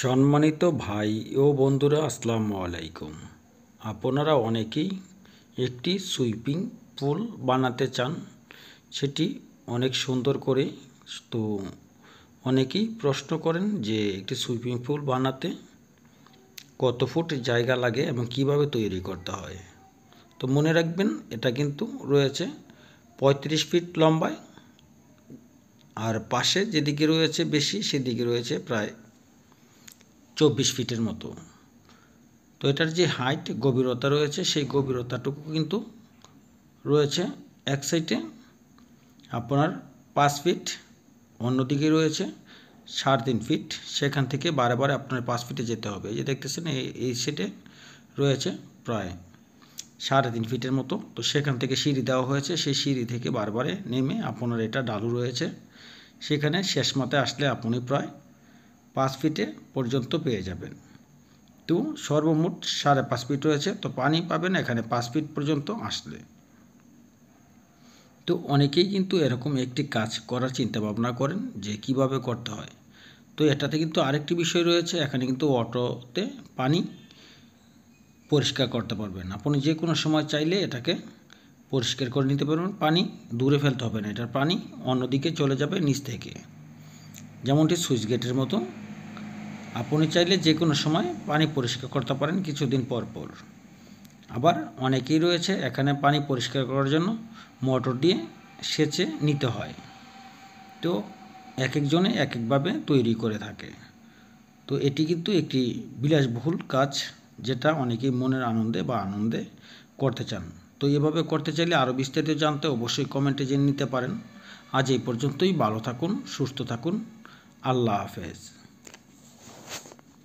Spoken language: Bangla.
সম্মানিত ভাই ও বন্ধুরা, আসসালামু আলাইকুম। আপনারা অনেকেই একটি সুইপিং পুল বানাতে চান, সেটি অনেক সুন্দর করে তো অনেকেই প্রশ্ন করেন যে একটি সুইপিং পুল বানাতে কত ফুট জায়গা লাগে এবং কীভাবে তৈরি করতে হয়। তো মনে রাখবেন, এটা কিন্তু রয়েছে পঁয়ত্রিশ ফিট লম্বায়, আর পাশে যেদিকে রয়েছে বেশি, সেদিকে রয়েছে প্রায় চব্বিশ ফিটের মতো। তো এটার যে হাইট গভীরতা রয়েছে, সেই গভীরতাটুকু কিন্তু রয়েছে এক সাইডে আপনার পাঁচ ফিট অন্যদিকে রয়েছে সাড়ে তিন ফিট সেখান থেকে বারে বারে আপনার পাঁচ ফিটে যেতে হবে। এই যে দেখতেছেন, এই এই সেটে রয়েছে প্রায় সাড়ে তিন ফিটের মতো। তো সেখান থেকে সিঁড়ি দেওয়া হয়েছে। সেই সিঁড়ি থেকে বারবারে নেমে আপনার এটা ডালু রয়েছে। সেখানে শেষ মাথায় আসলে আপনি প্রায় পাঁচ ফিটে পর্যন্ত পেয়ে যাবেন। তো সর্বমোট সাড়ে পাঁচ ফিট রয়েছে। তো পানি পাবেন এখানে পাঁচ ফিট পর্যন্ত আসলে। তো অনেকেই কিন্তু এরকম একটি কাজ করার চিন্তা ভাবনা করেন যে কীভাবে করতে হয়। তো এটাতে কিন্তু আরেকটি বিষয় রয়েছে, এখানে কিন্তু অটোতে পানি পরিষ্কার করতে পারবেন। আপনি যে কোনো সময় চাইলে এটাকে পরিষ্কার করে নিতে পারবেন। পানি দূরে ফেলতে হবে না, এটার পানি অন্যদিকে চলে যাবে নিচ থেকে। যেমনটি সুইচ গেটের মতো আপনি চাইলে যে কোনো সময় পানি পরিষ্কার করতে পারেন কিছুদিন পর পর। আবার অনেকেই রয়েছে, এখানে পানি পরিষ্কার করার জন্য মোটর দিয়ে সেচে নিতে হয়। তো এক একজনে এক একভাবে তৈরি করে থাকে। তো এটি কিন্তু একটি বিলাসবহুল কাজ যেটা অনেকেই মনের আনন্দে বা আনন্দে করতে চান। তো এভাবে করতে চাইলে আরও বিস্তারিত জানতে অবশ্যই কমেন্টে জেনে নিতে পারেন। আজ এই পর্যন্তই, ভালো থাকুন, সুস্থ থাকুন, আল্লাহ হাফেজ।